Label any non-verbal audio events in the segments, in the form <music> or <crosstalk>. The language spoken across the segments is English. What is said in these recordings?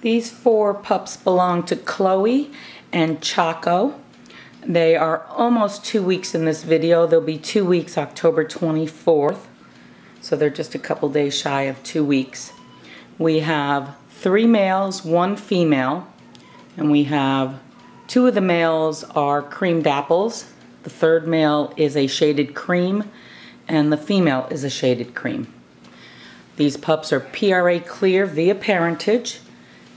These four pups belong to Chloe and Chaco. They are almost two weeks in this video. They'll be two weeks October 24th. So they're just a couple days shy of two weeks. We have three males, one female, and we have two of the males are cream dapples. The third male is a shaded cream, and the female is a shaded cream. These pups are PRA clear via parentage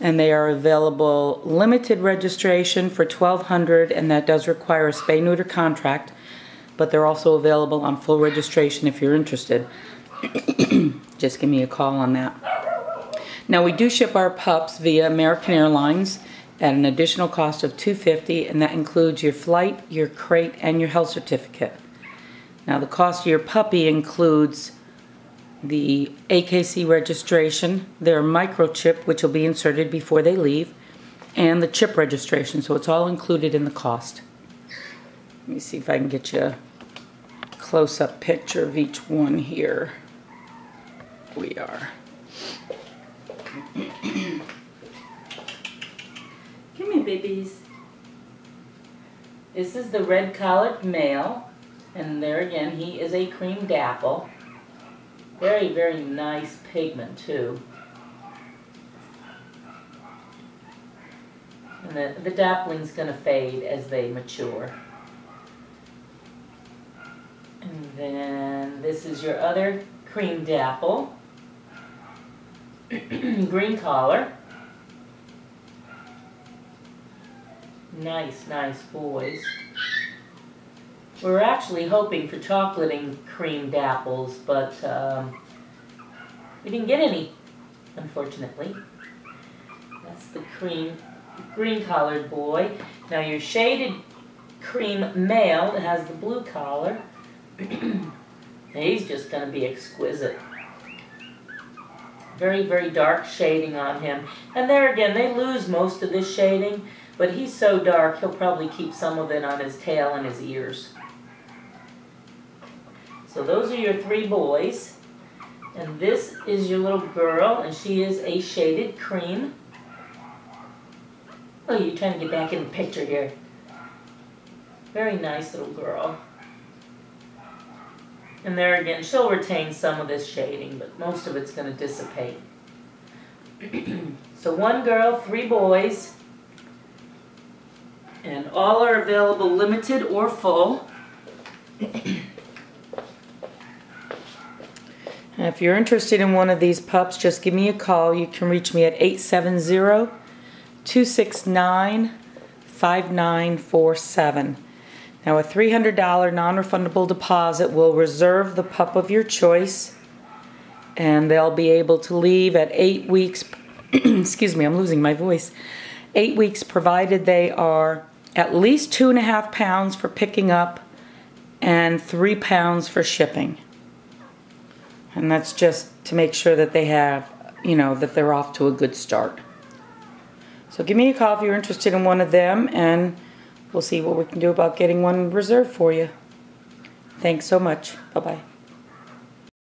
and they are available limited registration for 1200 and that does require a spay neuter contract but they're also available on full registration if you're interested. <clears throat> Just give me a call on that. Now we do ship our pups via American Airlines at an additional cost of 250 and that includes your flight your crate and your health certificate. Now the cost of your puppy includes the AKC registration, their microchip, which will be inserted before they leave, and the chip registration. So it's all included in the cost. Let me see if I can get you a close-up picture of each one here. We are. <clears throat> Come here, babies. This is the red-collared male, and there again, he is a cream dapple. Very, very nice pigment too. And the, the dappling's going to fade as they mature. And then this is your other cream dapple. <clears throat> Green collar. Nice, nice boys. We were actually hoping for chocolate and cream dapples, but um, we didn't get any, unfortunately. That's the cream, green collared boy. Now your shaded cream male that has the blue collar, <clears throat> he's just going to be exquisite. Very, very dark shading on him. And there again, they lose most of this shading, but he's so dark, he'll probably keep some of it on his tail and his ears. So those are your three boys. And this is your little girl, and she is a shaded cream. Oh, you're trying to get back in the picture here. Very nice little girl. And there again, she'll retain some of this shading, but most of it's going to dissipate. so one girl, three boys, and all are available limited or full. If you're interested in one of these pups, just give me a call. You can reach me at 870-269-5947. Now a $300 non-refundable deposit will reserve the pup of your choice and they'll be able to leave at eight weeks, <clears throat> excuse me, I'm losing my voice, eight weeks provided they are at least two and a half pounds for picking up and three pounds for shipping. And that's just to make sure that they have, you know, that they're off to a good start. So give me a call if you're interested in one of them and we'll see what we can do about getting one reserved for you. Thanks so much. Bye-bye.